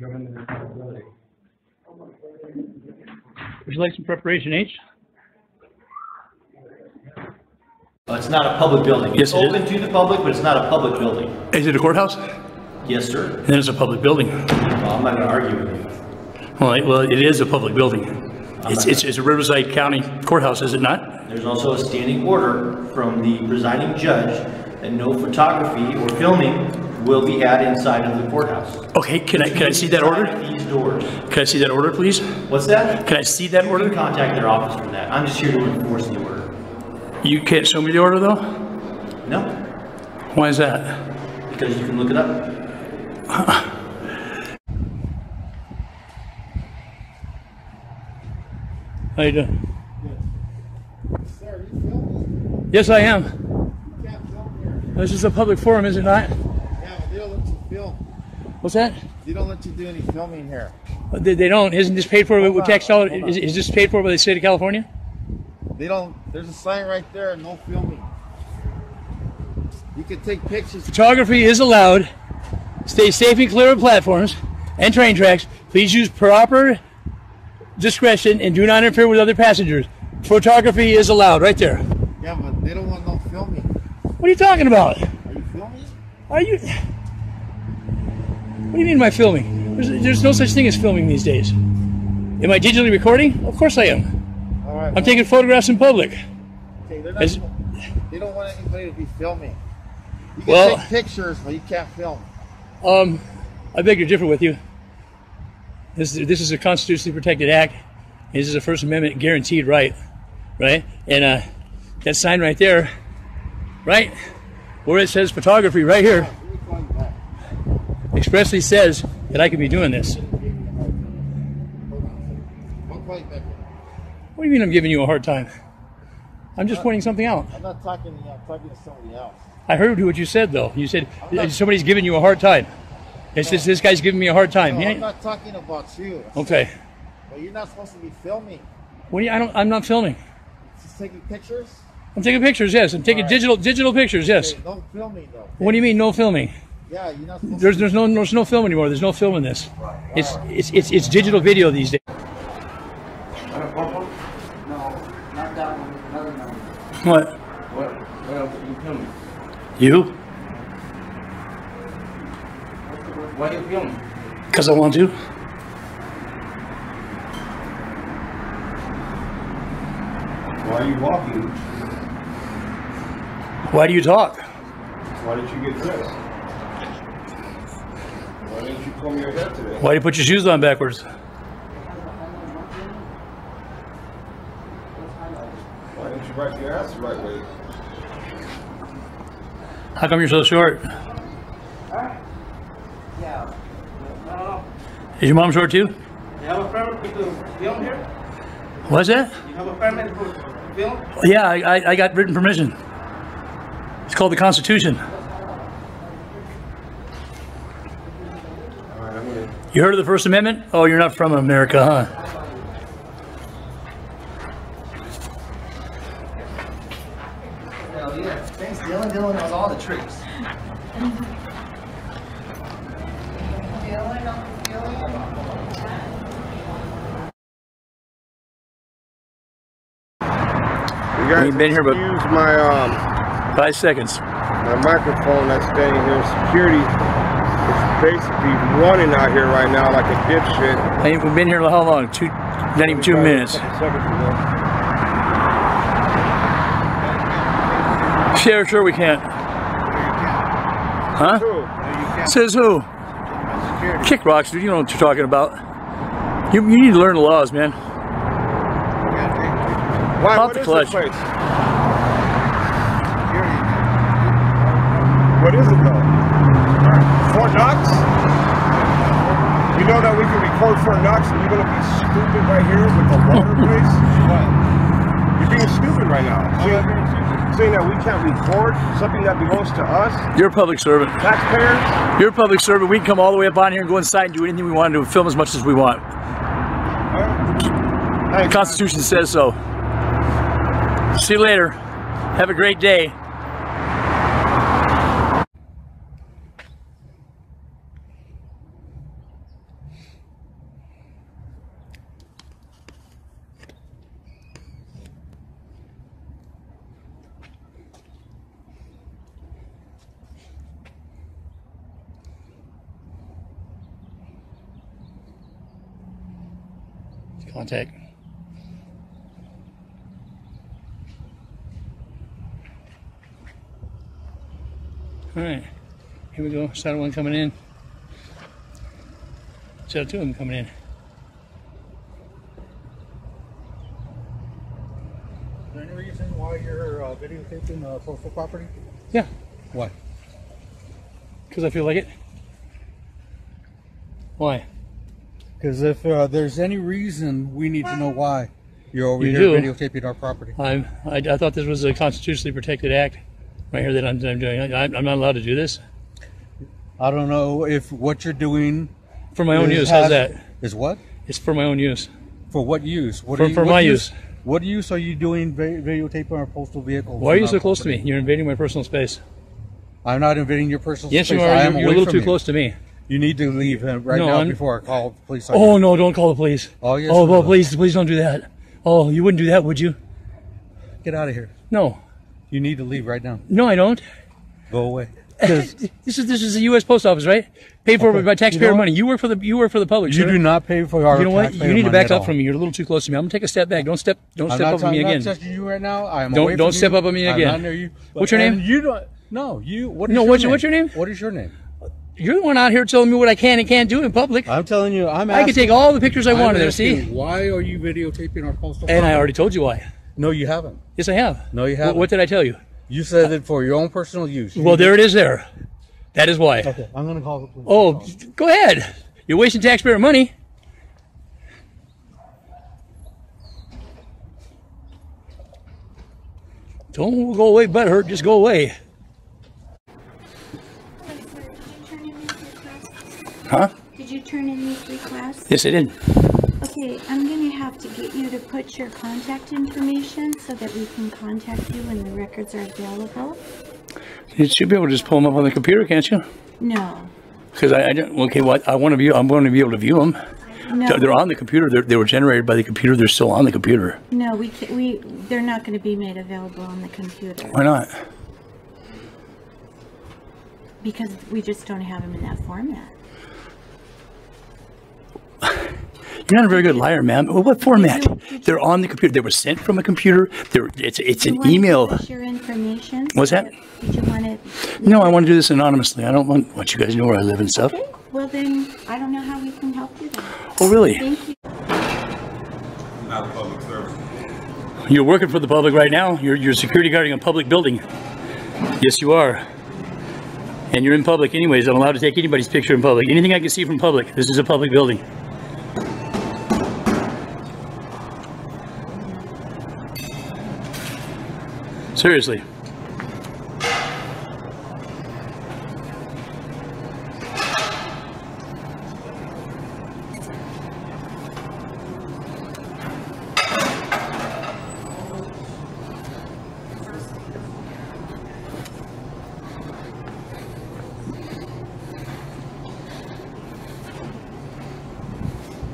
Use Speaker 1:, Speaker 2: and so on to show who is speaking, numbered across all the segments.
Speaker 1: Would you like some preparation, H?
Speaker 2: Uh, It's not a public building.
Speaker 1: Yes,
Speaker 2: It's
Speaker 1: it is.
Speaker 2: open to the public, but it's not a public building.
Speaker 1: Is it a courthouse?
Speaker 2: Yes, sir.
Speaker 1: Then it's a public building.
Speaker 2: Well, I'm not gonna argue with you.
Speaker 1: Well, it- well, it is a public building. It's, it's, it's a Riverside County courthouse, is it not?
Speaker 2: There's also a standing order from the presiding judge that no photography or filming will be had inside of the courthouse.
Speaker 1: Okay, can I, can I see that order?
Speaker 2: These doors.
Speaker 1: Can I see that order, please?
Speaker 2: What's that?
Speaker 1: Can I see that
Speaker 2: You can
Speaker 1: order?
Speaker 2: contact their office for that. I'm just here to enforce the order.
Speaker 1: You can't show me the order, though?
Speaker 2: No,
Speaker 1: Why is that?
Speaker 2: because you can look it up.
Speaker 1: How you doing?
Speaker 3: Sir, you filming?
Speaker 1: Yes, I am.
Speaker 3: You can't film here.
Speaker 1: This is a public forum, is it not?
Speaker 3: Yeah, but they don't let you film.
Speaker 1: What's that?
Speaker 3: They don't let you do any filming here.
Speaker 1: Uh, they, they don't. Isn't this paid for with
Speaker 3: on,
Speaker 1: tax dollars? Is, is this paid for by the state of California?
Speaker 3: They don't. There's a sign right there. No filming. You can take pictures.
Speaker 1: Photography is allowed. Stay safe and clear of platforms and train tracks. Please use proper discretion and do not interfere with other passengers. Photography is allowed, right there.
Speaker 3: Yeah, but they don't want no filming.
Speaker 1: What are you talking about?
Speaker 3: Are you filming?
Speaker 1: Are you? What do you mean by filming? There's, there's no such thing as filming these days. Am I digitally recording? Of course I am.
Speaker 3: All right.
Speaker 1: I'm taking photographs in public.
Speaker 3: okay, they're not,
Speaker 1: As-
Speaker 3: they don't want anybody to be filming. You can
Speaker 1: Well-
Speaker 3: take pictures, but you can't film.
Speaker 1: Um, I beg to differ with you. This, this is a constitutionally protected act. This is a First Amendment guaranteed right, right? And uh, that sign right there, right, where it says photography right here,
Speaker 3: Let me call you back.
Speaker 1: Expressly says that I could be doing this.
Speaker 3: Hold on. I'll call you back.
Speaker 1: What do you mean I'm giving you a hard time? I'm just pointing something out.
Speaker 3: I'm not talking. I'm talking to somebody else.
Speaker 1: I heard what you said though. You said
Speaker 3: not-
Speaker 1: somebody's giving you a hard time. It's just this guy's giving me a hard time.
Speaker 3: No, I'm not talking about you.
Speaker 1: Okay.
Speaker 3: But you're not supposed to be filming.
Speaker 1: What do you, I don't. I'm not filming.
Speaker 3: Just taking pictures.
Speaker 1: I'm taking pictures. Yes, I'm taking
Speaker 3: right.
Speaker 1: digital digital pictures. Yes.
Speaker 3: Okay, no filming though.
Speaker 1: What do you mean no filming?
Speaker 3: Yeah, you're not
Speaker 1: There's there's no there's no film anymore. There's no film in this. It's it's it's, it's digital video these days.
Speaker 4: No, not that one. Another number.
Speaker 1: What?
Speaker 4: What? What else are you filming?
Speaker 1: You?
Speaker 4: Why are you filming?
Speaker 1: Because I want to.
Speaker 5: Why are you walking?
Speaker 1: Why do you talk?
Speaker 5: Why didn't you get dressed? Why comb your hair today?
Speaker 1: Why do you put your shoes on backwards?
Speaker 5: Why didn't you wipe your ass the right way?
Speaker 1: How come you're so short?
Speaker 4: Yeah. No, no,
Speaker 1: Is your mom short too?
Speaker 4: You have a permit to film here?
Speaker 1: What's that?
Speaker 4: You have a permit to film?
Speaker 1: Yeah, I, I, I got written permission. It's called the Constitution.
Speaker 5: All right, I'm gonna.
Speaker 1: You heard of the First Amendment? Oh, you're not from America, huh?
Speaker 4: Hell yeah. Thanks, Dylan. Dylan knows all the tricks.
Speaker 5: You guys
Speaker 1: ain't been here, but-
Speaker 5: excuse my um
Speaker 1: Five seconds.
Speaker 5: my microphone that's standing here. Security is basically running out here right now like a dipshit.
Speaker 1: I ain't been here how long? Two, not even two minutes.
Speaker 5: couple seconds ago.
Speaker 1: Sure, sure we can't. Huh? Says who? Kick rocks, dude. You know what you're talking about. You, you need to learn the laws, man.
Speaker 5: Why?
Speaker 1: Pop
Speaker 5: What
Speaker 1: the
Speaker 5: is
Speaker 1: clutch.
Speaker 5: this place? What is it though? Fort Knox? You know that we can record Fort Knox and you're gonna be stupid right here with the water place? What? You're being stupid right now. Saying, saying that we can't record something that belongs to us,
Speaker 1: You're a public servant.
Speaker 5: taxpayers?
Speaker 1: You're a public servant. We can come all the way up on here and go inside and do anything we want to do, film as much as we want.
Speaker 5: Hey,
Speaker 1: The Constitution says so. See you later. Have a great day. Contact. All right, here we go. Shadow one coming in. Shadow two of them coming in.
Speaker 3: Is there any reason why you're uh, videotaping uh, postal property?
Speaker 1: Yeah,
Speaker 3: Why?
Speaker 1: because I feel like it. Why?
Speaker 3: Because if uh, there's any reason, we need to know why you're over
Speaker 1: You
Speaker 3: here
Speaker 1: do.
Speaker 3: videotaping our property.
Speaker 1: I'm, I, I thought this was a constitutionally protected act right here that I'm, I'm doing. I, I'm not allowed to do this
Speaker 3: I don't know if what you're doing
Speaker 1: for my own
Speaker 3: is-
Speaker 1: use. How's that?
Speaker 3: Is what?
Speaker 1: It's for my own use.
Speaker 3: For what use? What
Speaker 1: For-
Speaker 3: are you,
Speaker 1: for
Speaker 3: what
Speaker 1: my
Speaker 3: use,
Speaker 1: use.
Speaker 3: What use are you doing videotaping our postal vehicle?
Speaker 1: Why are you so close to me? You're invading my personal space.
Speaker 3: I'm not invading your personal
Speaker 1: Yes,
Speaker 3: space.
Speaker 1: you are. You're, you're a little too
Speaker 3: you.
Speaker 1: close to me.
Speaker 3: You need to leave uh, right
Speaker 1: No,
Speaker 3: now
Speaker 1: I'm-
Speaker 3: before I call the police.
Speaker 1: Oh
Speaker 3: you.
Speaker 1: no! Don't call the police.
Speaker 3: Oh, yes,
Speaker 1: Oh well, please, please don't do that. Oh, you wouldn't do that, would you?
Speaker 3: Get out of here.
Speaker 1: No,
Speaker 3: You need to leave right now.
Speaker 1: no, I don't.
Speaker 3: Go away.
Speaker 1: this is this is the U.S. Post Office, right? Paid for
Speaker 3: Okay.
Speaker 1: by taxpayer
Speaker 3: You know
Speaker 1: money. You work for the you work for the public.
Speaker 3: You do not pay for our
Speaker 1: You know what? You need to back up from me. You're a little too close to me. I'm gonna take a step back. Don't step. Don't
Speaker 3: I'm
Speaker 1: step up on me
Speaker 3: I'm
Speaker 1: again.
Speaker 3: not touching you right now. I'm
Speaker 1: Don't-
Speaker 3: away
Speaker 1: don't step
Speaker 3: you.
Speaker 1: up on me
Speaker 3: I'm
Speaker 1: again.
Speaker 3: not near you.
Speaker 1: What's your name?
Speaker 3: You don't. No, you. What is
Speaker 1: No,
Speaker 3: your
Speaker 1: what's-
Speaker 3: name?
Speaker 1: what's your name?
Speaker 3: What is your name?
Speaker 1: You're the one out here telling me what I can and can't do in public.
Speaker 3: I'm telling you. I'm.
Speaker 1: I can take all the pictures I
Speaker 3: I'm
Speaker 1: want of there. See?
Speaker 3: Why are you videotaping our postal?
Speaker 1: And I already told you why.
Speaker 3: No, you haven't.
Speaker 1: Yes, I have.
Speaker 3: No, you haven't.
Speaker 1: What did I tell you?
Speaker 3: You said it for your own personal use. You
Speaker 1: Well, there it is. There. That is why.
Speaker 3: Okay, I'm gonna call the police.
Speaker 1: Oh, go ahead. You're wasting taxpayer money. Don't go away, butt hurt. Just go away. Huh?
Speaker 6: Did you turn in these requests?
Speaker 1: Yes, I did.
Speaker 6: Okay, I'm gonna have to get you to put your contact information so that we can contact you when the records are available.
Speaker 1: You should be able to just pull them up on the computer, can't you?
Speaker 6: No,
Speaker 1: Because I, I don't. Okay, well, I want to be. I'm going to be able to view them.
Speaker 6: no,
Speaker 1: They're on the computer. They're, they were generated by the computer. They're still on the computer.
Speaker 6: no, we can't, we, they're not gonna be made available on the computer
Speaker 1: Why not?
Speaker 6: because we just don't have them in that format.
Speaker 1: You're not a very good liar, ma'am. Well, what format?
Speaker 6: you- did you-
Speaker 1: They're on the computer. They were sent from a computer. They're, it's it's
Speaker 6: You
Speaker 1: an
Speaker 6: wanna
Speaker 1: email.
Speaker 6: Your information.
Speaker 1: What's that?
Speaker 6: Did you want it?
Speaker 1: No, I want to do this anonymously. I don't want want you guys to know where I live and stuff.
Speaker 6: Okay, well then, I don't know how we can help you then.
Speaker 1: Oh, really?
Speaker 6: Thank you.
Speaker 5: Not a public service.
Speaker 1: You're working for the public right now. You're you're security guarding a public building. Yes, you are. And you're in public anyways. I'm allowed to take anybody's picture in public. Anything I can see from public. This is a public building. Seriously.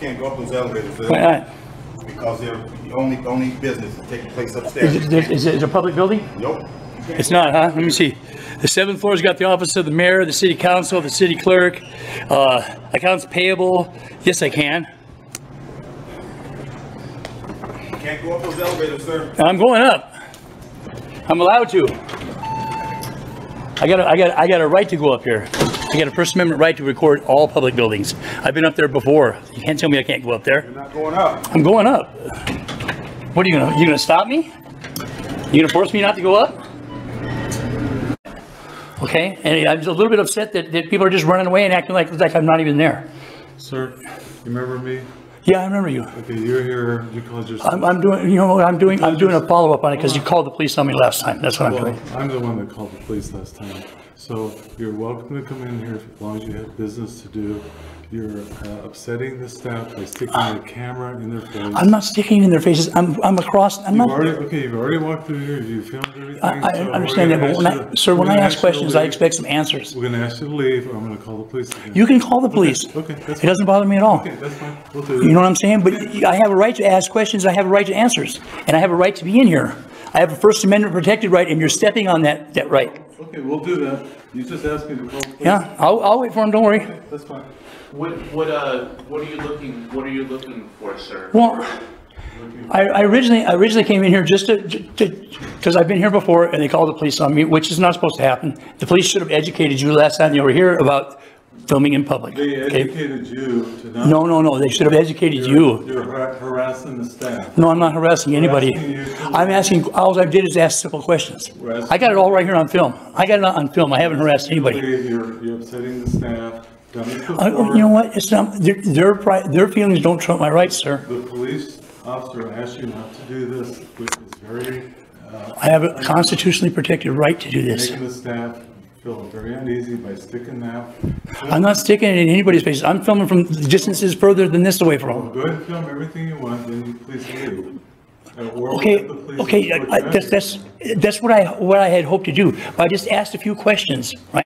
Speaker 5: Can't go up those elevators
Speaker 1: Why
Speaker 5: uh,
Speaker 1: not?
Speaker 5: because they're the only, only business is taking place
Speaker 1: Is
Speaker 5: upstairs.
Speaker 1: it, is it a public building?
Speaker 5: Nope.
Speaker 1: It's not, huh? Let me see. The seventh floor's got the office of the mayor, the city council, the city clerk, uh, accounts payable. Yes, I can.
Speaker 5: Can't go up those elevators, sir.
Speaker 1: I'm going up. I'm allowed to. I got a, I got I got a right to go up here. I got a First Amendment right to record all public buildings. I've been up there before. You can't tell me I can't go up there.
Speaker 5: You're not going up.
Speaker 1: I'm going up. What are you gonna? You gonna stop me? You gonna force me not to go up? Okay, and I'm just a little bit upset that, that people are just running away and acting like like I'm not even there.
Speaker 7: Sir, you remember me?
Speaker 1: Yeah, I remember you.
Speaker 7: Okay, you're here, you called yourself.
Speaker 1: I'm, I'm doing, you know what I'm doing? I'm doing a follow up on it because you called the police on me last time. That's what I'm
Speaker 7: Well,
Speaker 1: doing.
Speaker 7: I'm the one that called the police last time. So you're welcome to come in here as long as you have business to do. You're uh, upsetting the staff by sticking a camera in their face.
Speaker 1: I'm not sticking in their faces. I'm, I'm across, I'm
Speaker 7: You've
Speaker 1: not.
Speaker 7: already, okay, you've already walked through here, you filmed everything.
Speaker 1: I, I
Speaker 7: so we're
Speaker 1: understand that,
Speaker 7: gonna
Speaker 1: but when
Speaker 7: ask
Speaker 1: I,
Speaker 7: you-
Speaker 1: sir, when I
Speaker 7: gonna
Speaker 1: ask
Speaker 7: you to
Speaker 1: questions, I
Speaker 7: leave.
Speaker 1: expect some answers.
Speaker 7: We're gonna ask you to leave, or I'm gonna call the police again.
Speaker 1: You can call the police.
Speaker 7: okay, that's
Speaker 1: It doesn't bother me at all.
Speaker 7: Okay, that's fine, we'll do.
Speaker 1: You know what I'm saying? But I have a right to ask questions, I have a right to answers, and I have a right to be in here. I have a First Amendment protected right, and you're stepping on that, that right.
Speaker 7: Okay, we'll do that. You just asked me to call. police.
Speaker 1: Yeah, I'll, I'll wait for him, don't worry.
Speaker 7: That's fine.
Speaker 8: What, what, uh, what are you looking, what are you looking for, sir?
Speaker 1: Well, I, I originally, I originally came in here just to, to, because I've been here before and they called the police on me, which is not supposed to happen. The police should have educated you last time you were here about filming in public.
Speaker 7: They
Speaker 1: okay?
Speaker 7: educated you to not.
Speaker 1: No, no, no, they should have educated you.
Speaker 7: You're har- harassing the staff.
Speaker 1: No, I'm not harassing anybody.
Speaker 7: asking you to-
Speaker 1: I'm asking, all I did is ask simple questions.
Speaker 7: We're asking-
Speaker 1: I got it all right here on film. I got it on film. I haven't harassed anybody.
Speaker 7: You're, you're upsetting the staff. Done this
Speaker 1: I-
Speaker 7: before.
Speaker 1: You know what? It's not, their, their, pri- their feelings don't trump my rights, sir.
Speaker 7: The police officer asked you not to do this, which is very, uh,
Speaker 1: I have a constitutionally protected right to do this.
Speaker 7: making the staff feel very uneasy by sticking that.
Speaker 1: I'm not sticking it in anybody's face. I'm filming from distances further than this away from them.
Speaker 7: Go ahead and film everything you want, then you please leave.
Speaker 1: Okay,
Speaker 7: let the police
Speaker 1: okay, I- I- that's, that's, that's what I, what I had hoped to do. I just asked a few questions, right?